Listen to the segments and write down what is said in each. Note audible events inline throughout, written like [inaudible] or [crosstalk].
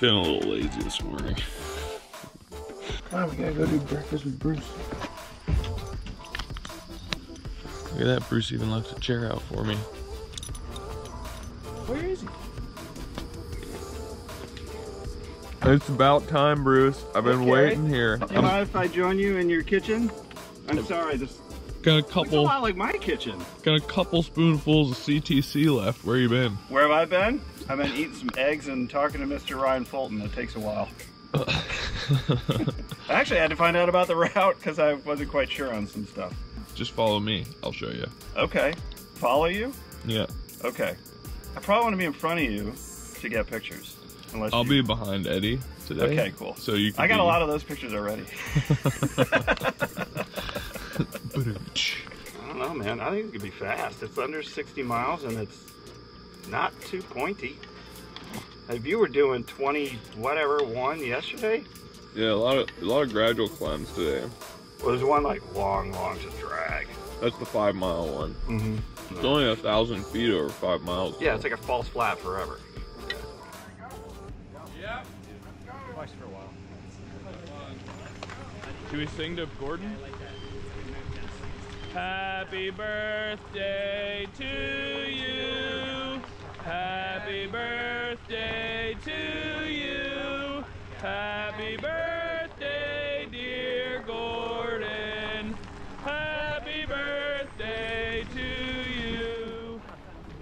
Feeling a little lazy this morning. Come on, we gotta go do breakfast with Bruce. Look at that, Bruce even left a chair out for me. Where is he? It's about time, Bruce. I've been Okay. waiting here. Do you mind if I join you in your kitchen? I'm sorry, this Got a couple. looks a lot like my kitchen. got a couple spoonfuls of CTC left. Where you been? Where have I been? I've been eating some eggs and talking to Mr. Ryan Fulton. It takes a while. [laughs] I actually had to find out about the route because I wasn't quite sure on some stuff. Just follow me. I'll show you. Okay. Follow you? Yeah, Okay. I probably want to be in front of you to get pictures. Unless I'll you... be behind Eddie today. Okay, cool. So you. Can I got be... a lot of those pictures already. [laughs] [laughs] I don't know, man. I think it could be fast. It's under 60 miles and it's not too pointy. If you were doing 20 whatever one yesterday, yeah, a lot of a lot of gradual climbs today. well, there's one like long, long to drag. That's the five mile one. Mm-hmm. It's only a thousand feet over five miles. Yeah, it's like a false flat forever. Yeah. Should we sing to Gordon? Happy birthday to you. Happy birthday to you. Happy birthday, dear Gordon. Happy birthday to you.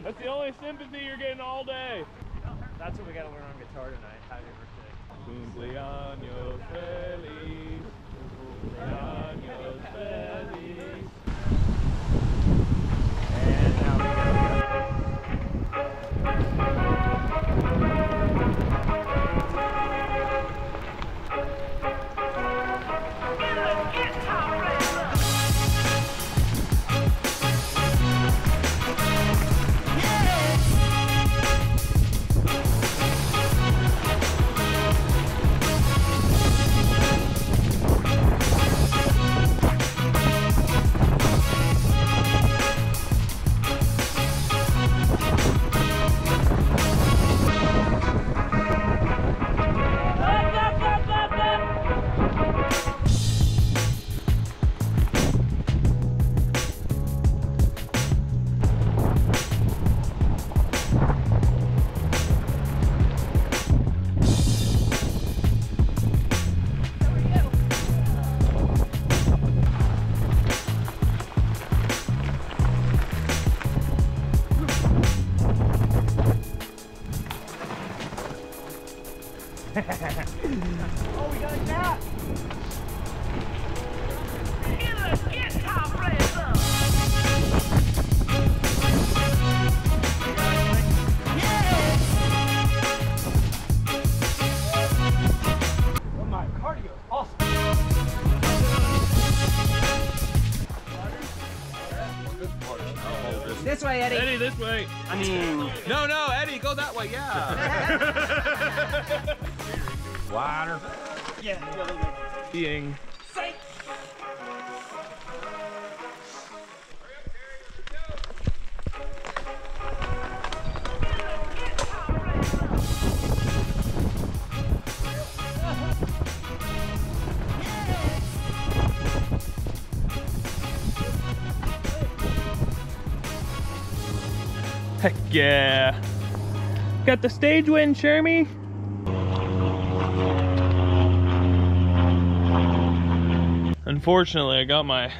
That's the only sympathy you're getting all day. That's what we gotta learn on guitar tonight. Happy birthday. Cumpleaños feliz. Cumpleaños This way, Eddie. Eddie, this way. I mean, No, no, Eddie, go that way, yeah. [laughs] Water. yeah. Being. Heck yeah. Got the stage wind, Shermie. Unfortunately, I got my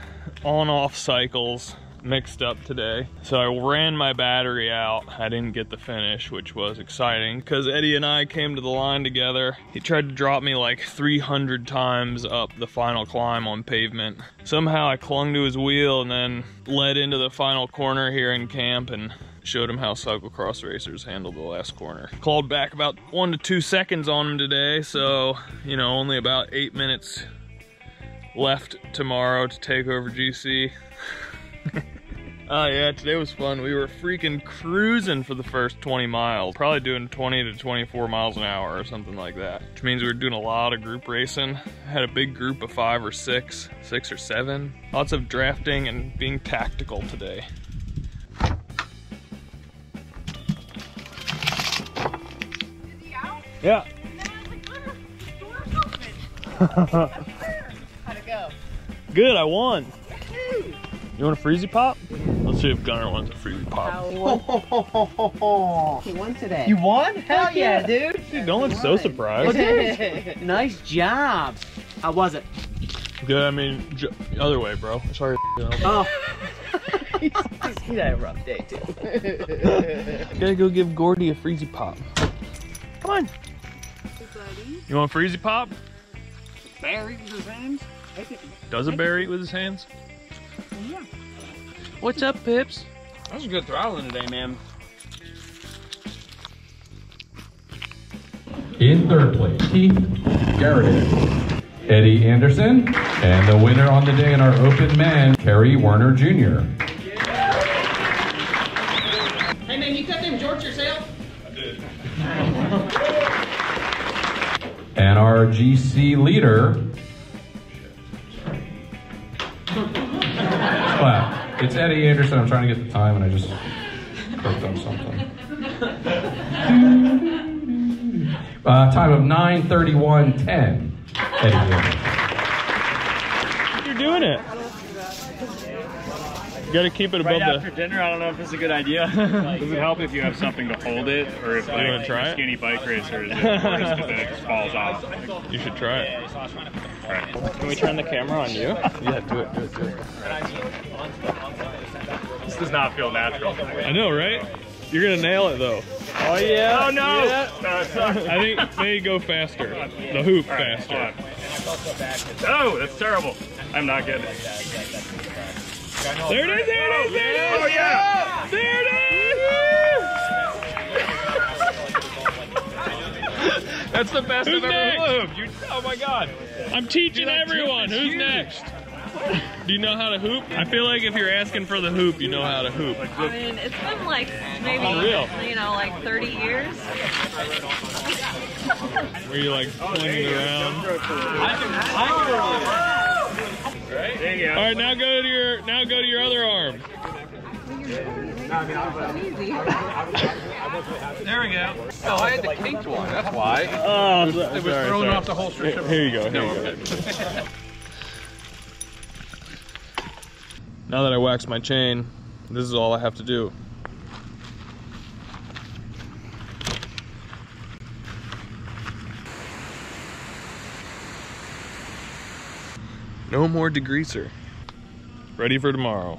on-off cycles mixed up today. So I ran my battery out. I didn't get the finish, which was exciting because Eddie and I came to the line together. He tried to drop me like 300 times up the final climb on pavement. Somehow I clung to his wheel and then led into the final corner here in camp and showed him how cyclocross racers handle the last corner. Clawed back about one to two seconds on him today, so, you know, only about eight minutes left tomorrow to take over GC. Oh [laughs] ah, yeah, today was fun. We were freaking cruising for the first 20 miles. Probably doing 20 to 24 miles an hour or something like that. Which means we were doing a lot of group racing. Had a big group of five or six, six or seven. Lots of drafting and being tactical today. Yeah. How'd it go? Good, I won. You want a freezy pop? Let's see if Gunner wants a freezy pop. He won today. You won? Hell yeah, dude. Dude, don't look so surprised. [laughs] nice job. How was it? Good, I mean, j- other way, bro. Sorry. Oh, [laughs] He's had a rough day, too. [laughs] Gotta go give Gordy a freezy pop. Come on. You want a freezy pop? Barry with his hands. Does a bear eat with his hands? Yeah. What's up, Pips? That was a good throttling today, man. In third place, Keith Garrett. Eddie Anderson. And the winner on the day in our open man, Kerry Werner Jr. Hey man, you cut them jorts yourself? [laughs] And our GC leader. Wow, it's Eddie Anderson. I'm trying to get the time and I just clicked on something. Uh, time of 9:31:10. Eddie Anderson. You're doing it. You gotta keep it above Right the. after dinner, I don't know if it's a good idea. [laughs] Does it help if you have something to hold it, or if like wanna try you're a it? skinny bike racer, is it worse because then it just falls off? You should try it. Right. Can we turn the camera on you? [laughs] Yeah, do it, do it, do it. This does not feel natural. I know, right? You're gonna nail it though. Oh yeah! Oh no! Yeah. Uh, it sucks. I think maybe go faster. The hoop All right, faster. Oh, that's terrible. I'm not getting it. There it is, there it is, there it is! Oh yeah! There it is! That's the best Who's I've next? ever moved. You, oh my god! I'm teaching Dude, that everyone. Who's huge. next? Do you know how to hoop? I feel like if you're asking for the hoop, you know how to hoop. I mean, it's been like maybe, oh, Unreal. you know, like 30 years. Where you like flinging it around. There you go. All right, now go to your now go to your other arm. There we go. Oh, I had the kinked one. That's why. Oh, It was throwing off the whole Here, stretch. here you go. Here you go. now that I waxed my chain, this is all I have to do. No more degreaser. Ready for tomorrow.